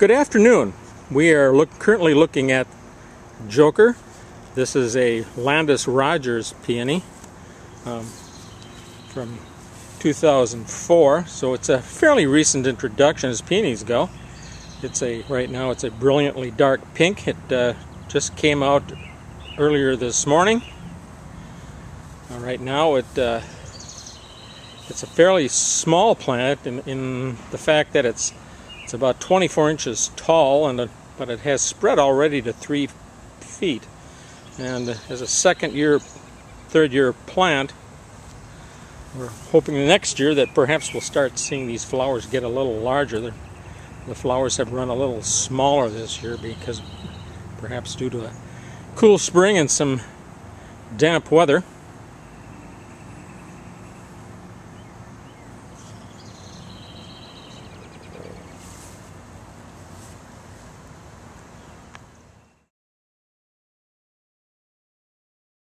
Good afternoon. We are look, currently looking at Joker. This is a Landis Rogers peony um, from 2004, so it's a fairly recent introduction as peonies go. It's a right now it's a brilliantly dark pink. It uh, just came out earlier this morning. Uh, right now it uh, it's a fairly small plant in, in the fact that it's it's about 24 inches tall, and a, but it has spread already to three feet. And as a second year, third year plant, we're hoping the next year that perhaps we'll start seeing these flowers get a little larger. The, the flowers have run a little smaller this year because perhaps due to a cool spring and some damp weather.